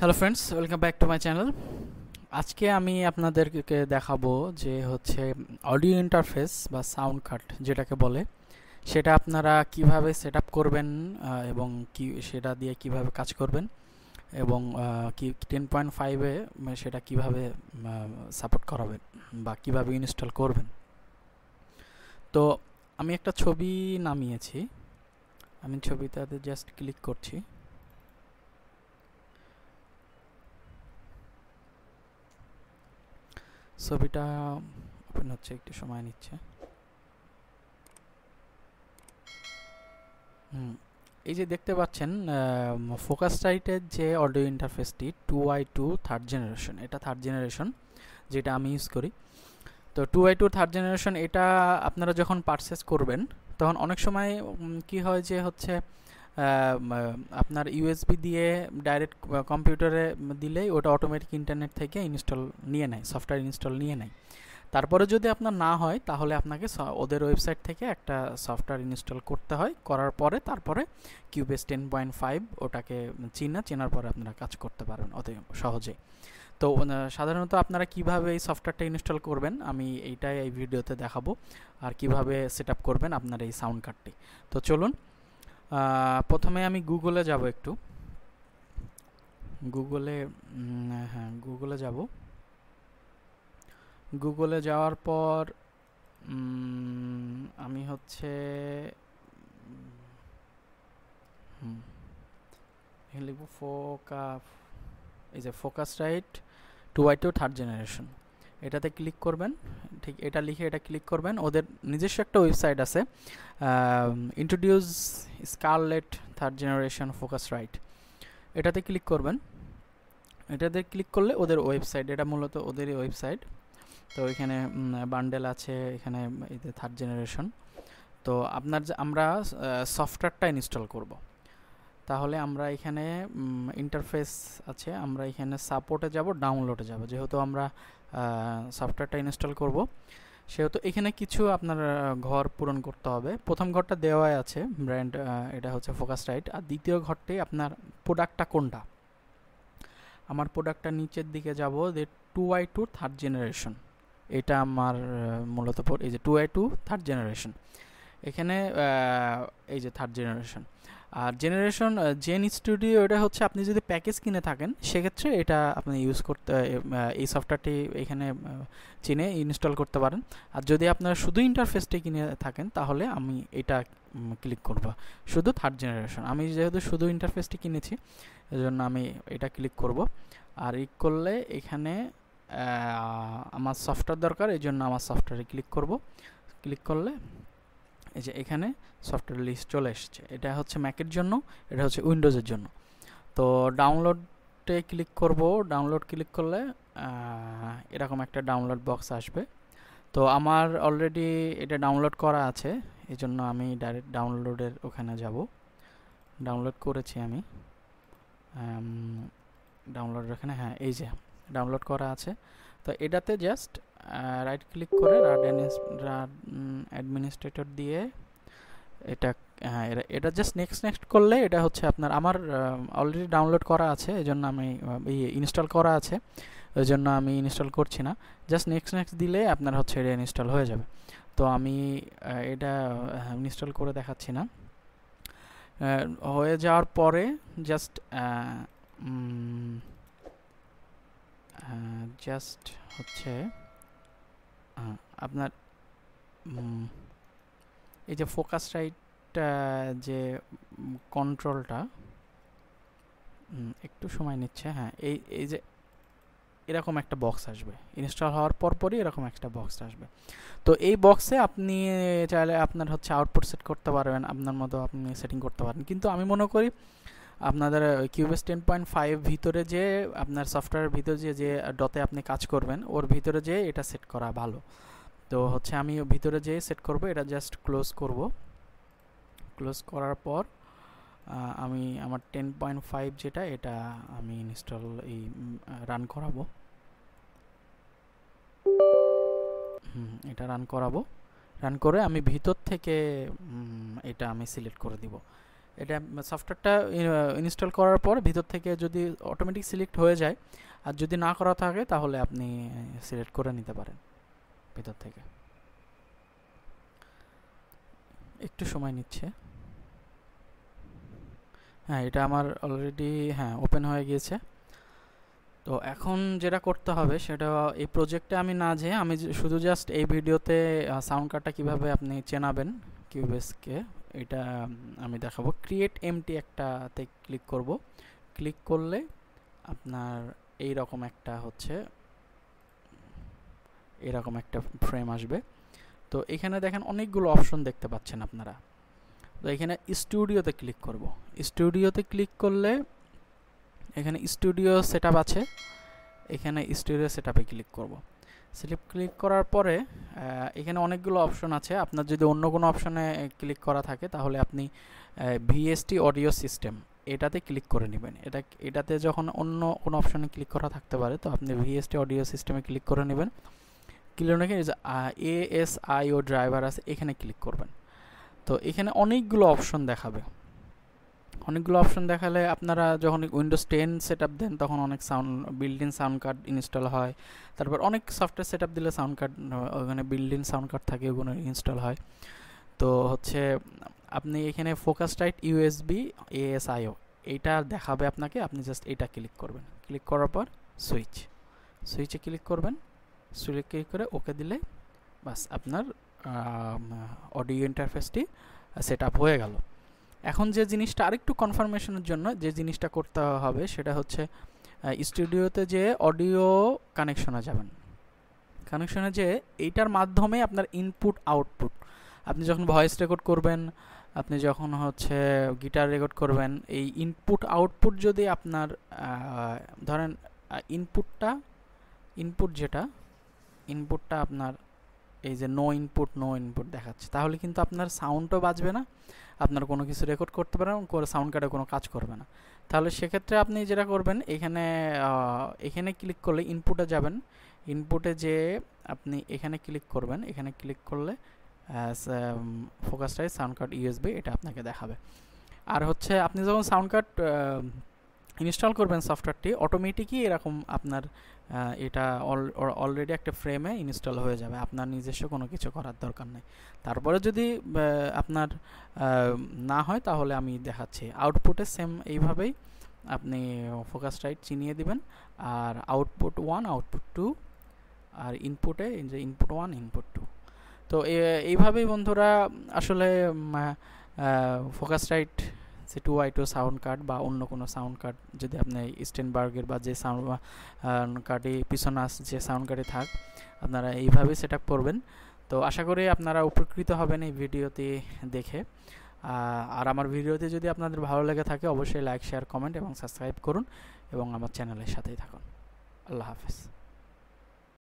Hello friends welcome back to my channel আজকে আমি আপনাদেরকে দেখাবো যে হচ্ছে অডিও ইন্টারফেস বা সাউন্ড কাট যেটাকে বলে, সেটা আপনারা কীভাবে সেট করবেন এবং কি, সেটা দিয়ে কীভাবে কাজ করবেন, এবং কি টেন পয়েন্ট ফাইভে সেটা কীভাবে সাপোর্ট করাবেন বা কীভাবে ইনস্টল করবেন। তো আমি একটা ছবি নামিয়েছি। আমি ছবিটাতে জাস্ট ক্লিক করছি। ছবিটা, ওপেন হচ্ছে, একটু সময় নিচ্ছে। হুম, এই যে দেখতে পাচ্ছেন ফোকাস রাইটের যে audio ইন্টারফেসটি, two i two third generation, এটা থার্ড জেনারেশন, যেটা আমি ইউজ করি। তো two i two third generation, এটা আপনারা যখন পারচেস করবেন, তখন অনেক সময় কি হয় যে হচ্ছে আপনার ইউএসবি দিয়ে ডাইরেক্ট কম্পিউটারে দিলেই ওটা অটোমেটিক ইন্টারনেট থেকে ইনস্টল নিয়ে নেয় সফটওয়্যার ইনস্টল নিয়ে নেয়। তারপরে যদি আপনার না হয়, তাহলে আপনাকে ওদের ওয়েবসাইট থেকে একটা সফটওয়্যার ইনস্টল করতে হয়। করার পরে তারপরে কিউবেস টেন পয়েন্ট ফাইভ ওটাকে চিনা, চেনার পরে আপনারা কাজ করতে পারবেন অত সহজে। তো সাধারণত আপনারা কীভাবে এই সফটওয়্যারটা ইনস্টল করবেন, আমি এইটাই এই ভিডিওতে দেখাবো। আর কীভাবে সেট করবেন আপনার এই সাউন্ড কার্ডটি তো চলুন প্রথমে আমি গুগলে যাব একটু। গুগলে হ্যাঁ গুগলে যাব। গুগলে যাওয়ার পর আমি হচ্ছে লিখব ফোকা এই যে Focusrite two i two third generation এটাতে ক্লিক করবেন, ঠিক এটা লিখে এটা ক্লিক করবেন। ওদের নিজস্ব একটা ওয়েবসাইট আছে introduce Scarlett third generation Focusrite এটাতে ক্লিক করবেন। এটাতে ক্লিক করলে ওদের ওয়েবসাইট এটা মূলত ওদেরই ওয়েবসাইট তো এখানে বান্ডেল আছে, এখানে থার্ড জেনারেশন তো আপনার আমরা সফটওয়্যারটা ইনস্টল করব। তাহলে আমরা এখানে ইন্টারফেস আছে, আমরা এখানে সাপোর্টে যাব ডাউনলোডে যাব। যেহেতু আমরা সফটওয়্যারটা ইনস্টল করব। সেহেতু এখানে কিছু আপনার ঘর পূরণ করতে হবে। প্রথম ঘরটা দেওয়াই আছে ব্র্যান্ড এটা হচ্ছে ফোকাস রাইট আর দ্বিতীয় ঘরটি আপনার প্রোডাক্টটা কোনটা? আমার প্রোডাক্টটা নিচের দিকে যাব, যে two i two third generation এটা আমার মূলত এই যে two i two third generation এখানে এই যে থার্ড জেনারেশন আর জেনারেশন জেন স্টুডিও এটা হচ্ছে আপনি যদি প্যাকেজ কিনে থাকেন, সেক্ষেত্রে এটা আপনি ইউজ করতে এই সফটওয়্যারটি এখানে চিনে ইনস্টল করতে পারেন। আর যদি আপনার শুধু ইন্টারফেসটি কিনে থাকেন, তাহলে আমি এটা ক্লিক করব। শুধু থার্ড জেনারেশন আমি যেহেতু শুধু ইন্টারফেসটি কিনেছি, এজন্য আমি এটা ক্লিক করব। আর ই করলে এখানে আমার সফটওয়্যার দরকার এই জন্য আমার সফটওয়্যারে ক্লিক করব। ক্লিক করলে এই যে এখানে সফটওয়্যার লিস্ট চলে এসেছে। এটা হচ্ছে ম্যাকের জন্য, এটা হচ্ছে উইন্ডোজের জন্য। তো ডাউনলোডে ক্লিক করব। ডাউনলোড ক্লিক করলে এরকম একটা ডাউনলোড বক্স আসবে। তো আমার অলরেডি এটা ডাউনলোড করা আছে এই জন্য আমি ডাইরেক্ট ডাউনলোডের ওখানে যাব। ডাউনলোড করেছি আমি। ডাউনলোডের ওখানে হ্যাঁ এই যে ডাউনলোড করা আছে। তো এটাতে জাস্ট রাইট ক্লিক করে অ্যাডমিনিস্ট্রেটর দিয়ে এটা হ্যাঁ এটা জাস্ট নেক্সট নেক্সট করলে এটা হচ্ছে আপনার, আমার অলরেডি ডাউনলোড করা আছে এই জন্য আমি ইনস্টল করা আছে ওই জন্য আমি ইনস্টল করছি না। জাস্ট নেক্সট নেক্সট দিলে আপনার হচ্ছে এটা ইনস্টল হয়ে যাবে। তো আমি এটা ইনস্টল করে দেখাচ্ছি না। হয়ে যাওয়ার পরে জাস্ট জাস্ট হচ্ছে আপনার এই যে ফোকাস রাইট যে কন্ট্রোলটা একটু সময় নিচ্ছে হ্যাঁ এই এই যে এরকম একটা বক্স আসবে। ইনস্টল হওয়ার পরপরই এরকম একটা বক্স আসবে। তো এই বক্সে আপনি চাইলে আপনার হচ্ছে আউটপুট সেট করতে পারবেন, আপনার মতো আপনি সেটিং করতে পারেন। কিন্তু আমি মনে করি আপনাদের কিউবেস টেন পয়েন্ট ফাইভ ভিতরে যে আপনার সফটওয়্যারের ভিতরে যে যে ডতে আপনি কাজ করবেন, ওর ভিতরে যে এটা সেট করা ভালো। তো হচ্ছে আমি ভিতরে যে সেট করব, এটা জাস্ট ক্লোজ করব। ক্লোজ করার পর আমি আমার টেন পয়েন্ট ফাইভ যেটা, এটা আমি ইনস্টল এই রান করাবো। হুম, এটা রান করাবো। রান করে আমি ভিতর থেকে এটা আমি সিলেক্ট করে দিব। এটা সফটওয়্যারটা ইনস্টল করার পর ভিতর থেকে যদি অটোমেটিক সিলেক্ট হয়ে যায়, আর যদি না করা থাকে, তাহলে আপনি সিলেক্ট করে নিতে পারেন ভিতর থেকে। একটু সময় নিচ্ছে। হ্যাঁ এটা আমার অলরেডি হ্যাঁ ওপেন হয়ে গিয়েছে। তো এখন যেটা করতে হবে, সেটা এই প্রজেক্টে আমি না যেয়ে, আমি শুধু জাস্ট এই ভিডিওতে সাউন্ড কার্ডটা কীভাবে আপনি চেনাবেন কিউবেসকে এটা আমি দেখাবো। ক্রিয়েট এমটি একটাতে ক্লিক করব। ক্লিক করলে আপনার এই রকম একটা হচ্ছে, এরকম একটা ফ্রেম আসবে। তো এখানে দেখেন অনেকগুলো অপশন দেখতে পাচ্ছেন আপনারা। তো এখানে স্টুডিওতে ক্লিক করব। স্টুডিওতে ক্লিক করলে এখানে স্টুডিও সেট আছে। এখানে স্টুডিও সেট ক্লিক করব। স্লিপ ক্লিক করার পরে এখানে অনেকগুলো অপশন আছে। আপনার যদি অন্য কোনো অপশনে ক্লিক করা থাকে, তাহলে আপনি ভিএসটি অডিও সিস্টেম এটাতে ক্লিক করে নেবেন। এটা, এটাতে যখন অন্য কোনো অপশনে ক্লিক করা থাকতে পারে, তো আপনি ভিএসটি অডিও সিস্টেমে ক্লিক করে নেবেন। ক্লিক রেখে A S I O driver আছে, এখানে ক্লিক করবেন। তো এখানে অনেকগুলো অপশন দেখাবে। অনেকগুলো অপশন দেখালে আপনারা যখন উইন্ডোজ টেন সেট দেন, তখন অনেক sound built in sound card install হয়। তারপর অনেক সফটওয়্যার সেট দিলে সাউন্ড কার্ড ওখানে বিল্ডিং সাউন্ড কার্ড থাকে, ওগুলো ইনস্টল হয়। তো হচ্ছে, আপনি এখানে ফোকাস টাইট ইউএসবি এএসআইও এইটা দেখাবে আপনাকে, আপনি জাস্ট এটা ক্লিক করবেন। ক্লিক করার পর সুইচ সুইচে ক্লিক করবেন। সুইচে ক্লিক করে ওকে দিলে বাস আপনার অডিও ইন্টারফেসটি সেট আপ হয়ে গেল। এখন যে জিনিসটা আরেকটু কনফার্মেশনের জন্য যে জিনিসটা করতে হবে সেটা হচ্ছে স্টুডিওতে যে অডিও কানেকশনে যাবেন। কানেকশনে যে এইটার মাধ্যমে আপনার ইনপুট আউটপুট আপনি যখন ভয়েস রেকর্ড করবেন, আপনি যখন হচ্ছে গিটার রেকর্ড করবেন, এই ইনপুট আউটপুট যদি আপনার ধরেন ইনপুটটা ইনপুট যেটা ইনপুটটা আপনার এই যে নো ইনপুট নো ইনপুট দেখাচ্ছে, তাহলে কিন্তু আপনার সাউন্ডও বাজবে না। আপনার কোনো কিছু রেকর্ড করতে পারেন করে সাউন্ড কার্ডে কোনো কাজ করবে না। তাহলে সেক্ষেত্রে আপনি যেটা করবেন, এখানে এখানে ক্লিক করলে ইনপুটে যাবেন। ইনপুটে যে আপনি এখানে ক্লিক করবেন। এখানে ক্লিক করলে focus type sound card USB এটা আপনাকে দেখাবে। আর হচ্ছে আপনি যখন সাউন্ড কার্ড ইনস্টল করবেন সফটওয়্যারটি অটোমেটিকই এরকম আপনার এটা অলরেডি একটা ফ্রেমে ইনস্টল হয়ে যাবে। আপনার নিজস্ব কোনো কিছু করার দরকার নেই। তারপরে যদি আপনার না হয় তাহলে আমি দেখাচ্ছি। আউটপুটে সেম এইভাবেই আপনি ফোকাস রাইট চিনিয়ে দিবেন। আর আউটপুট ওয়ান আউটপুট টু আর ইনপুটে যে ইনপুট ওয়ান ইনপুট টু তো এইভাবেই বন্ধুরা, আসলে Focusrite say two i two sound card বা অন্য কোনো সাউন্ড কার্ড যদি আপনি স্টেনবার্গের বা যে সাউন্ড কার্ডে পিছনে আস, যে সাউন্ড কার্ডে থাক, আপনারা এইভাবেই সেট করবেন। তো আশা করি আপনারা উপকৃত হবেন এই ভিডিওতে দেখে। আর আমার ভিডিওতে যদি আপনাদের ভালো লেগে থাকে, অবশ্যই লাইক শেয়ার কমেন্ট এবং সাবস্ক্রাইব করুন এবং আমার চ্যানেলের সাথেই থাকুন। আল্লাহ হাফেজ।